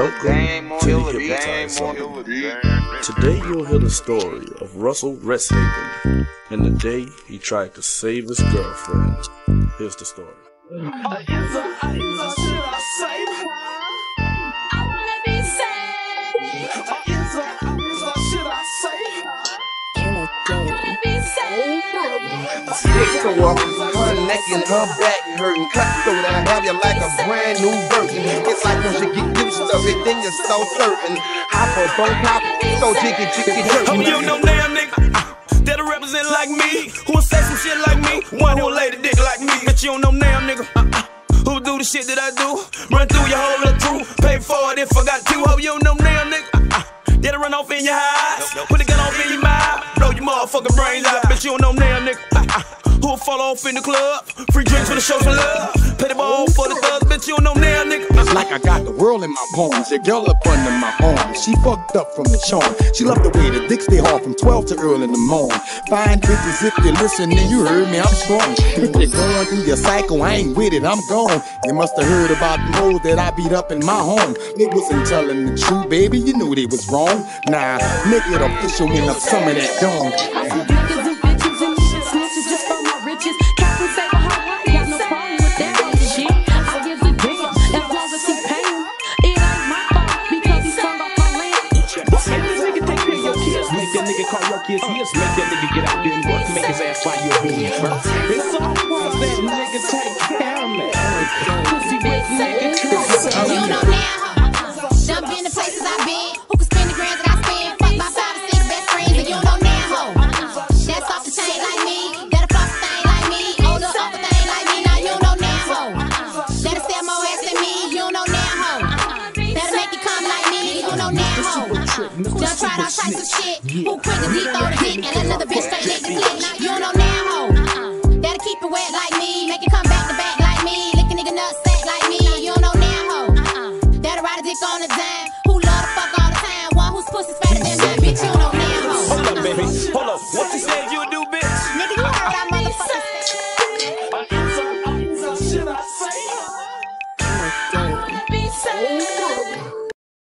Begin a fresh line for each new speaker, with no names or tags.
Welcome to the Hypnotize Zone. Today you'll hear the story of Russell Resthaven and the day he tried to save his girlfriend. Here's the story.
Slick to walk, her neck and her back hurting. Cut throat, I have you like a brand new Birkin. It's like once you get used to it, then you're so certain. Hop or don't hop, so jiggy jiggy
Oh,
jerky.
you know damn nigga. That'll represent like me. Who'll say some shit like me? One who'll lay the dick like me. But you don't know damn nigga. uh, uh, Who do the shit that I do? Run through your whole little crew. Pay for it if I got two. Oh, you don't know damn nigga. uh, uh, That'll run off in your eyes. Put the gun off in your mouth. Blow your motherfucking brains out. Bitch, you don't know damn nigga. uh, uh, Who'll fall off in the club? Free drinks for the show some love. Pay the ball
like I got the world in my palms. Your girl up under my arm. She fucked up from the charm. She loved the way the dick stay hard from 12 to early in the morning. Fine bitches, if you're listening, you heard me, I'm strong. If you're going through your cycle, I ain't with it, I'm gone. You must have heard about the hoes that I beat up in my home. They wasn't telling the truth, baby, you knew they was wrong. Nah, make it official when I'm some of that dong.
Call your kids his. Make that nigga get out there and work. Make his ass fly you a bean first. It's all
ho. Done tried all types of shit. Who quick to deep throw the dick and let another bitch straight lick the click. Now you know now, ho. That'll keep it wet like me. Make it come back to back like me. Lick a nigga nut sack like me. You don't know now, ho. That'll ride a dick on the dime. Who love to fuck all the time? One whose pussy's fatter than mine. Bitch, you don't know now, ho.
Hold up, baby. Hold up. What you said you